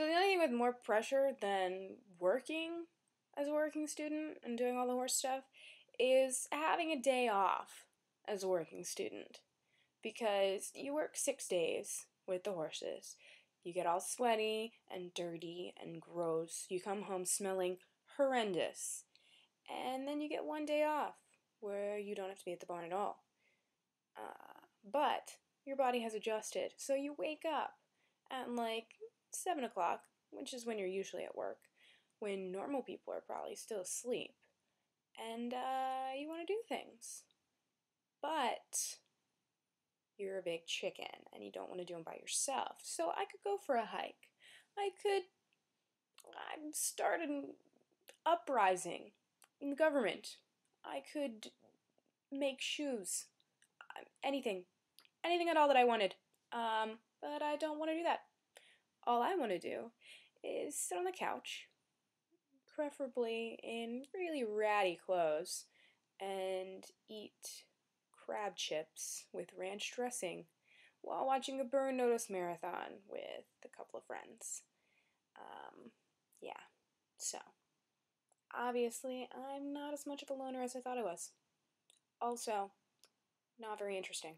So the only thing with more pressure than working as a working student and doing all the horse stuff is having a day off as a working student. Because you work six days with the horses. You get all sweaty and dirty and gross. You come home smelling horrendous. And then you get one day off where you don't have to be at the barn at all. Uh, but your body has adjusted, so you wake up at like 7 o'clock, which is when you're usually at work, when normal people are probably still asleep, and uh, you want to do things. But you're a big chicken and you don't want to do them by yourself. So I could go for a hike. I could I start an uprising in the government. I could make shoes. Anything. Anything at all that I wanted. Um, but I don't want to do that. All I want to do is sit on the couch, preferably in really ratty clothes, and eat crab chips with ranch dressing while watching a Burn Notice marathon with a couple of friends. Um, yeah, so obviously I'm not as much of a loner as I thought I was. Also, not very interesting.